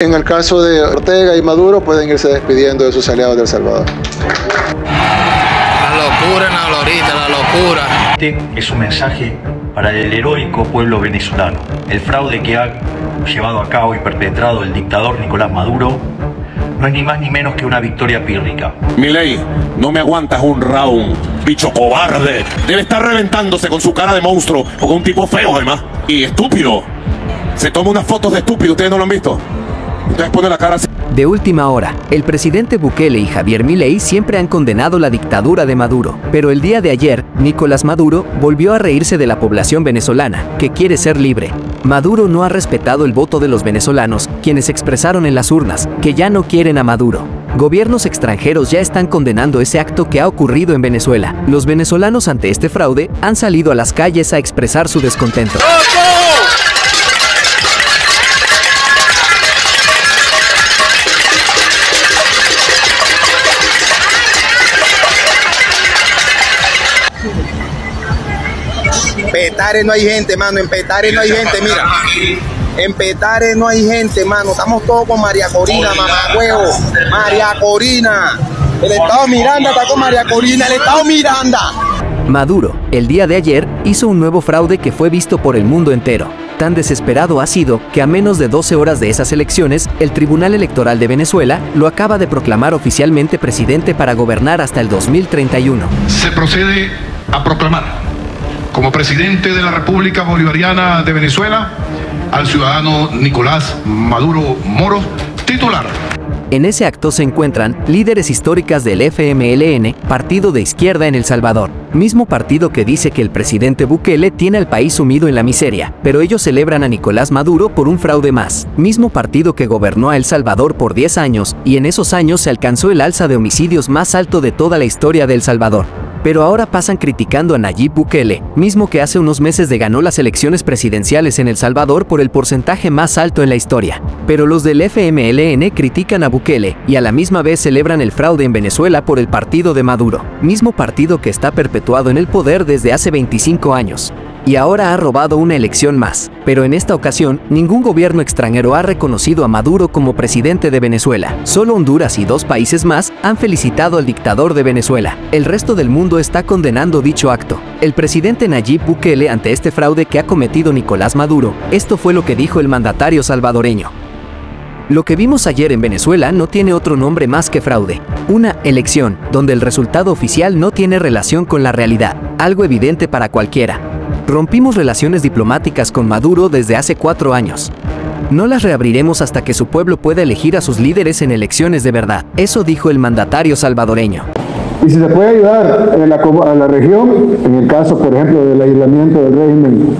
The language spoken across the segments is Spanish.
En el caso de Ortega y Maduro pueden irse despidiendo de sus aliados del Salvador. La locura en la glorita, la locura. Este es un mensaje para el heroico pueblo venezolano. El fraude que ha llevado a cabo y perpetrado el dictador Nicolás Maduro no es ni más ni menos que una victoria pírrica. Milei, no me aguantas un round, bicho cobarde. Debe estar reventándose con su cara de monstruo o con un tipo feo además. Y estúpido. Se toma unas fotos de estúpido, ¿ustedes no lo han visto? De última hora, el presidente Bukele y Javier Milei siempre han condenado la dictadura de Maduro, pero el día de ayer, Nicolás Maduro volvió a reírse de la población venezolana, que quiere ser libre. Maduro no ha respetado el voto de los venezolanos, quienes expresaron en las urnas que ya no quieren a Maduro. Gobiernos extranjeros ya están condenando ese acto que ha ocurrido en Venezuela. Los venezolanos ante este fraude han salido a las calles a expresar su descontento. Petare no hay gente, mano. En Petare no hay gente, mira. En Petare no hay gente, mano. Estamos todos con María Corina, mamá huevo. María Corina. El Estado Miranda está con María Corina, el Estado Miranda. Maduro, el día de ayer, hizo un nuevo fraude que fue visto por el mundo entero. Tan desesperado ha sido que a menos de 12 horas de esas elecciones, el Tribunal Electoral de Venezuela lo acaba de proclamar oficialmente presidente para gobernar hasta el 2031. Se procede a proclamar como presidente de la República Bolivariana de Venezuela al ciudadano Nicolás Maduro Moro, titular. En ese acto se encuentran líderes históricas del FMLN, partido de izquierda en El Salvador, mismo partido que dice que el presidente Bukele tiene al país sumido en la miseria, pero ellos celebran a Nicolás Maduro por un fraude más, mismo partido que gobernó a El Salvador por 10 años, y en esos años se alcanzó el alza de homicidios más alto de toda la historia de El Salvador. Pero ahora pasan criticando a Nayib Bukele, mismo que hace unos meses de ganó las elecciones presidenciales en El Salvador por el porcentaje más alto en la historia. Pero los del FMLN critican a Bukele y a la misma vez celebran el fraude en Venezuela por el partido de Maduro, mismo partido que está perpetuado en el poder desde hace 25 años y ahora ha robado una elección más. Pero en esta ocasión, ningún gobierno extranjero ha reconocido a Maduro como presidente de Venezuela. Solo Honduras y dos países más han felicitado al dictador de Venezuela. El resto del mundo está condenando dicho acto. El presidente Nayib Bukele ante este fraude que ha cometido Nicolás Maduro, esto fue lo que dijo el mandatario salvadoreño. Lo que vimos ayer en Venezuela no tiene otro nombre más que fraude. Una elección, donde el resultado oficial no tiene relación con la realidad, algo evidente para cualquiera. Rompimos relaciones diplomáticas con Maduro desde hace cuatro años. No las reabriremos hasta que su pueblo pueda elegir a sus líderes en elecciones de verdad. Eso dijo el mandatario salvadoreño. Y si se puede ayudar a la región, en el caso, por ejemplo, del aislamiento del régimen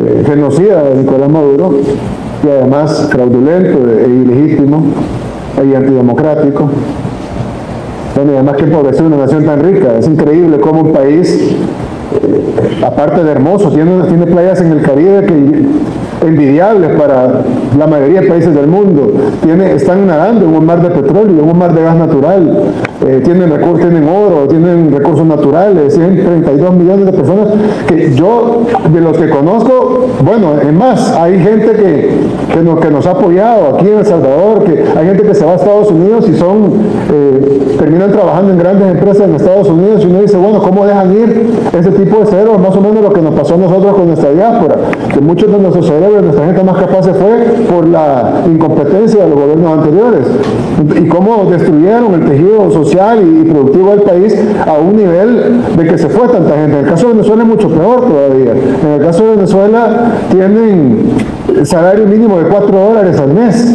eh, genocida de Nicolás Maduro, y además fraudulento e ilegítimo y antidemocrático. Bueno, y además que empobrecer una nación tan rica. Es increíble cómo un país, aparte de hermoso, tiene, playas en el Caribe que envidiables para la mayoría de países del mundo. Tiene, están nadando en un mar de petróleo, en un mar de gas natural. Eh, tienen, recursos, tienen oro, tienen recursos naturales, 132 millones de personas que yo, de los que conozco, bueno, es más, hay gente que, que, nos, que nos ha apoyado aquí en El Salvador, que hay gente que se va a Estados Unidos y son, eh, terminan trabajando en grandes empresas en Estados Unidos y uno dice, bueno, ¿cómo dejan ir ese tipo de cerebros? Más o menos lo que nos pasó a nosotros con nuestra diáspora, que muchos de nuestros cerebros, nuestra gente más capaz se fue por la incompetencia de los gobiernos anteriores y cómo destruyeron el tejido social y productivo del país a un nivel de que se fue tanta gente. En el caso de Venezuela es mucho peor todavía. En el caso de Venezuela tienen salario mínimo de 4 dólares al mes.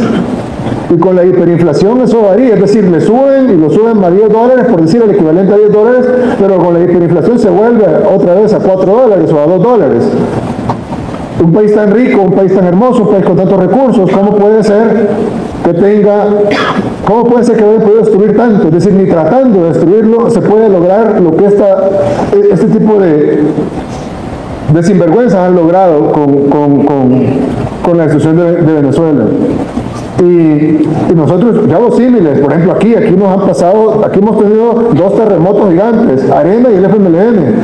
Y con la hiperinflación eso varía, es decir, le suben y lo suben a 10 dólares, por decir el equivalente a 10 dólares, pero con la hiperinflación se vuelve otra vez a 4 dólares o a 2 dólares. Un país tan rico, un país tan hermoso, un país con tantos recursos, ¿cómo puede ser que tenga, cómo puede ser que haya podido destruir tanto? Es decir, ni tratando de destruirlo se puede lograr lo que esta, este tipo de, de sinvergüenzas han logrado con, con, con, con la destrucción de, de Venezuela. Y, y nosotros, ya los símiles, por ejemplo, aquí, aquí nos han pasado, aquí hemos tenido dos terremotos gigantes, Arena y el FMLN.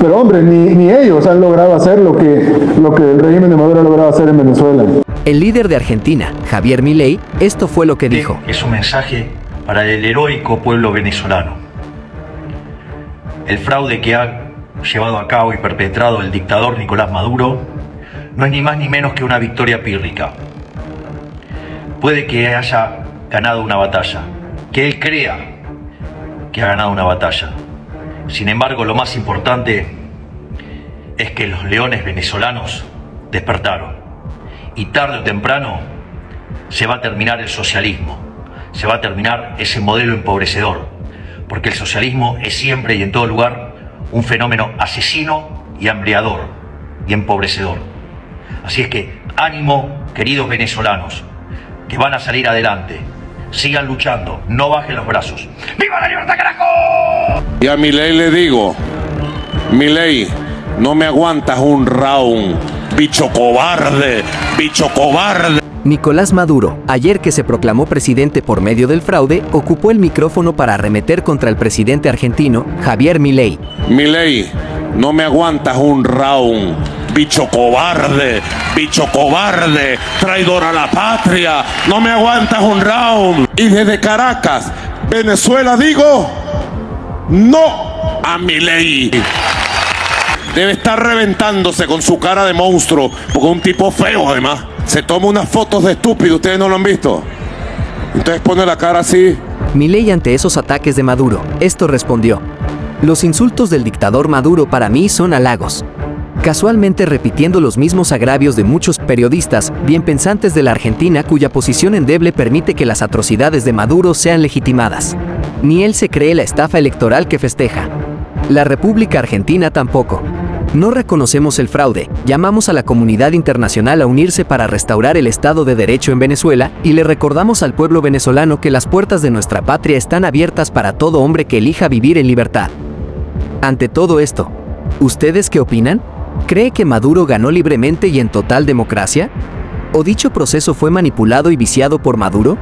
Pero hombre, ni, ni ellos han logrado hacer lo que, lo que el régimen de Maduro ha logrado hacer en Venezuela. El líder de Argentina, Javier Milei, esto fue lo que dijo. Es un mensaje para el heroico pueblo venezolano. El fraude que ha llevado a cabo y perpetrado el dictador Nicolás Maduro no es ni más ni menos que una victoria pírrica. Puede que haya ganado una batalla, que él crea que ha ganado una batalla. Sin embargo, lo más importante es que los leones venezolanos despertaron. Y tarde o temprano se va a terminar el socialismo, se va a terminar ese modelo empobrecedor, porque el socialismo es siempre y en todo lugar un fenómeno asesino y hambriador y empobrecedor. Así es que ánimo, queridos venezolanos, que van a salir adelante. Sigan luchando, no bajen los brazos. ¡Viva la libertad, carajo! Y a Milei le digo, Milei, no me aguantas un round, bicho cobarde, bicho cobarde. Nicolás Maduro, ayer que se proclamó presidente por medio del fraude, ocupó el micrófono para arremeter contra el presidente argentino, Javier Milei. Milei, no me aguantas un round, bicho cobarde, bicho cobarde, traidor a la patria, no me aguantas un round. Y desde Caracas, Venezuela digo, no a Milei. Debe estar reventándose con su cara de monstruo, porque es un tipo feo además. Se toma unas fotos de estúpido, ustedes no lo han visto. Entonces pone la cara así. Milei ante esos ataques de Maduro, esto respondió. Los insultos del dictador Maduro para mí son halagos. Casualmente repitiendo los mismos agravios de muchos periodistas bien pensantes de la Argentina cuya posición endeble permite que las atrocidades de Maduro sean legitimadas. Ni él se cree la estafa electoral que festeja. La República Argentina tampoco. No reconocemos el fraude, llamamos a la comunidad internacional a unirse para restaurar el Estado de Derecho en Venezuela y le recordamos al pueblo venezolano que las puertas de nuestra patria están abiertas para todo hombre que elija vivir en libertad. Ante todo esto, ¿ustedes qué opinan? ¿Cree que Maduro ganó libremente y en total democracia? ¿O dicho proceso fue manipulado y viciado por Maduro?